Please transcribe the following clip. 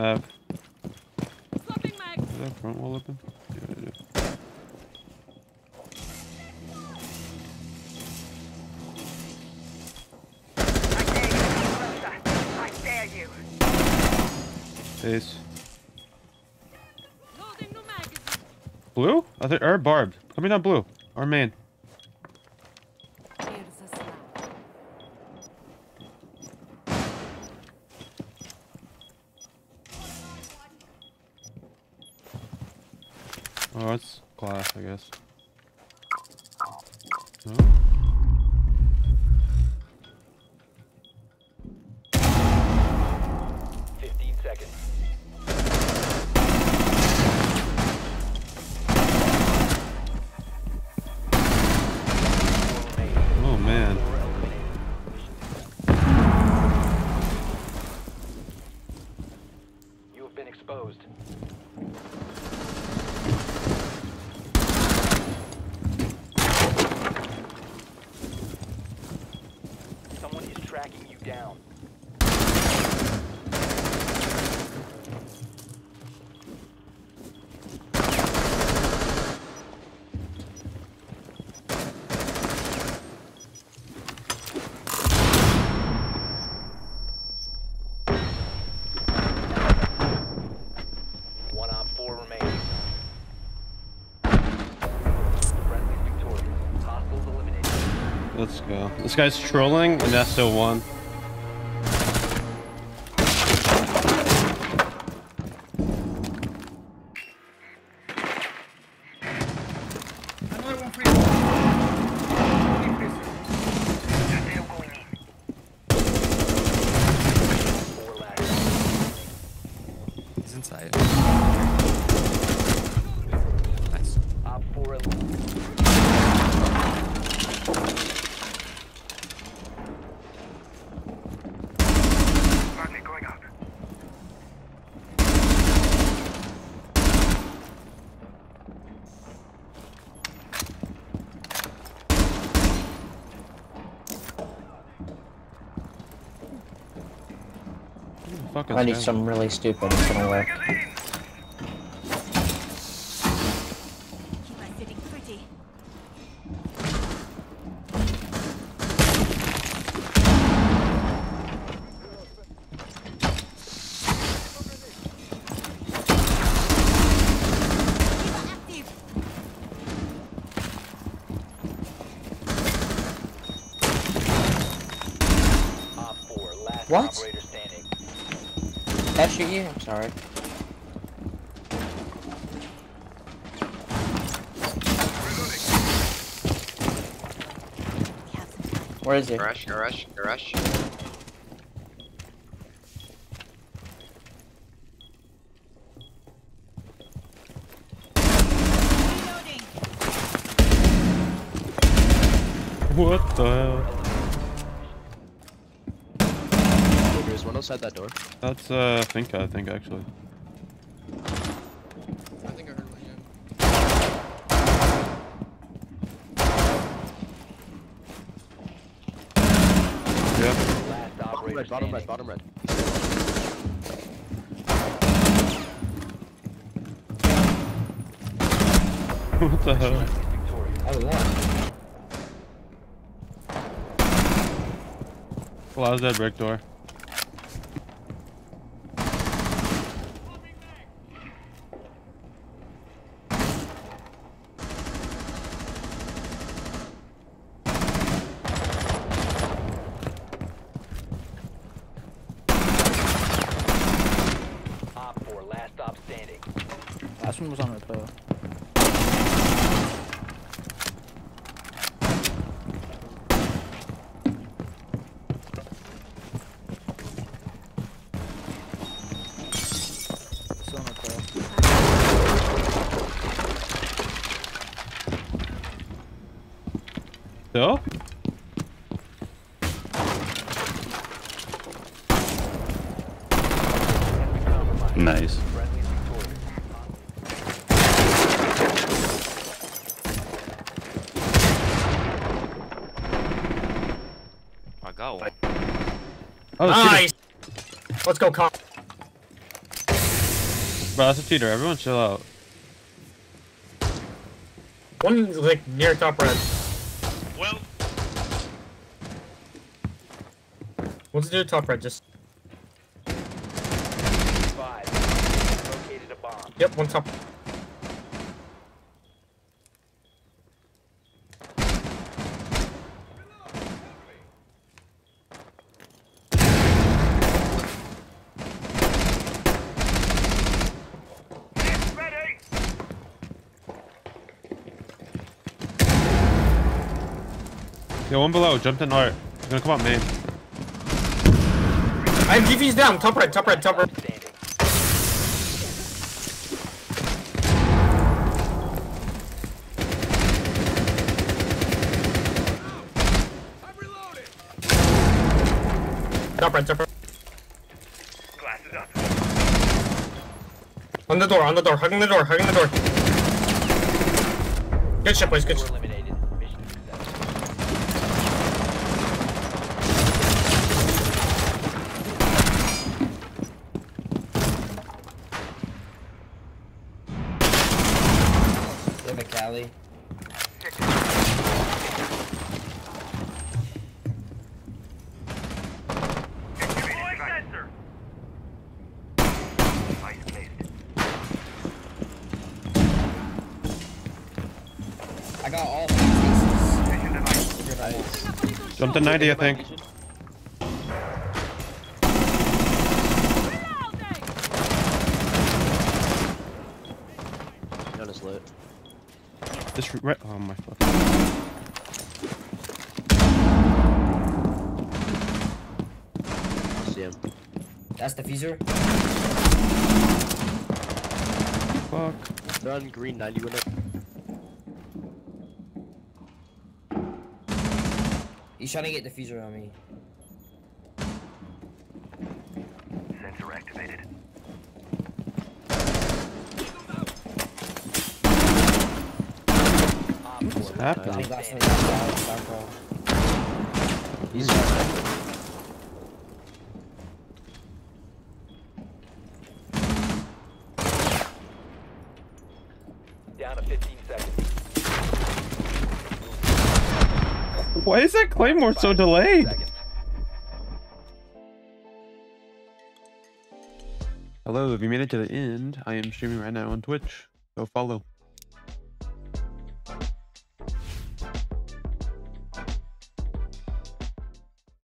Uh, mag. is that front wall open? Yeah. I. I you. Ace. Blue? I think or barbed. Coming down blue. Or main. Oh, it's glass, I guess. Someone is tracking you down. Go. This guy's trolling and that's still one. Another one for you. Three prisoners. Still going in. Four last. He's inside. Nice. Op four eliminated. Friendly going up. Fucking I need sky. something really stupid. It's gonna work. Keep That shoot you? I'm sorry. We have some time. Where is he? Garage, garage, garage. Reloading. What the hell? Outside that door. That's uh Finka, I think actually. I think I heard one, yeah. Yeah. Last Bottom operator red, bottom red, standing. bottom red. what the hell? Oh, yeah. Close that brick door. Last one was on repo. Still on repo. Still? Nice. Friendly victorious. I got one. Oh, shit. Let's go, Con. Bro, that's a cheater. Everyone chill out. One's like near top red. Well, One's near top red. Just Five. Located a bomb. yep, one top. Yo, one below. Jumped in art. He's gonna come up main. I have GV's down. Top red. Top red. Top red. Top red. Top up. On the door. On the door. Hugging the door. Hugging the door. Good shit, boys. Good shit. I got all three Mission Jumped in 90, I think. None is lit. This right. Oh my fuck. See him. That's defuser. Fuck. They're on green 90 window. He's trying to get defuser on me. Sensor activated. What's happening? He's Down to 15 seconds. Why is that Claymore so delayed? Hello, if you made it to the end, I am streaming right now on Twitch. Go follow.